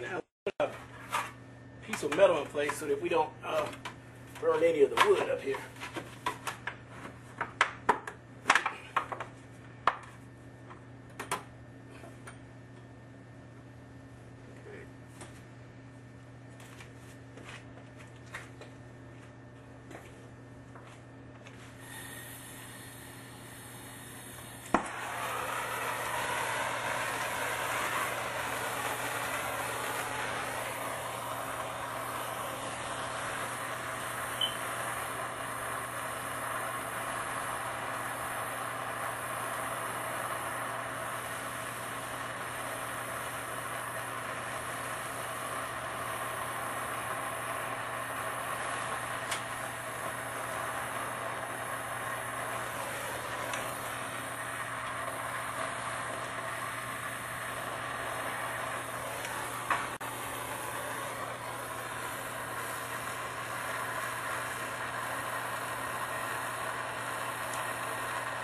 Now, a piece of metal in place so that we don't uh, burn any of the wood up here.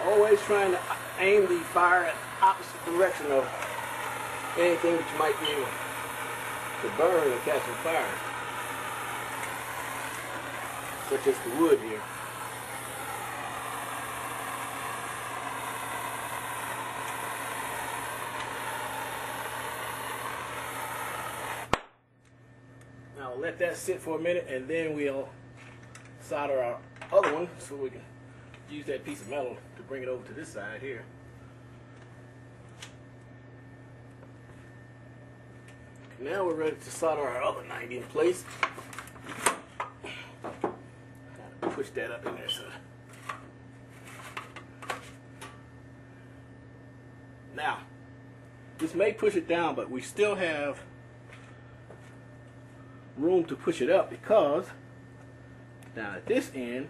Always trying to aim the fire at opposite direction of anything that you might be able to burn or catch on fire. Such as the wood here. Now let that sit for a minute and then we'll solder our other one so we can use that piece of metal to bring it over to this side here. Now we're ready to solder our other 90 in place. Gotta push that up in there so. Now, this may push it down, but we still have room to push it up because down at this end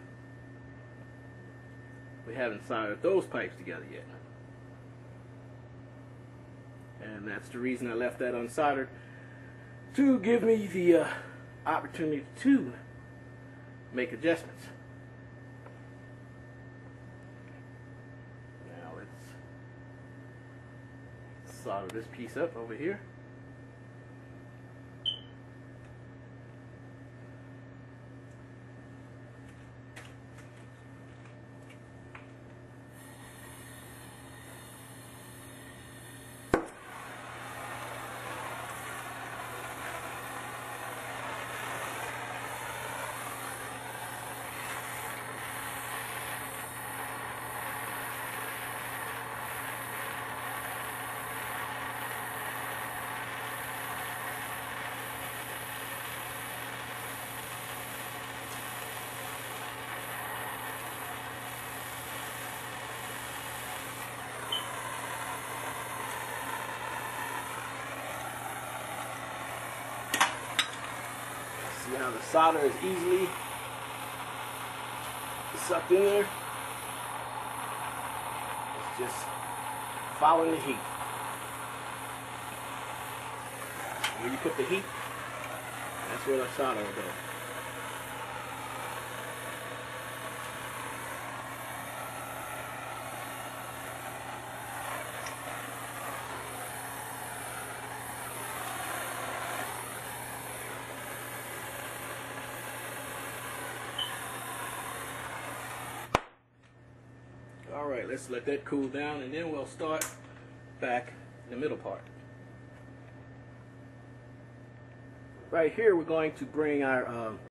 we haven't soldered those pipes together yet. And that's the reason I left that unsoldered to give me the uh, opportunity to make adjustments. Now let's solder this piece up over here. See how the solder is easily sucked in there? It's just following the heat. Where you put the heat, that's where the solder will go. All right, let's let that cool down and then we'll start back in the middle part. Right here, we're going to bring our um,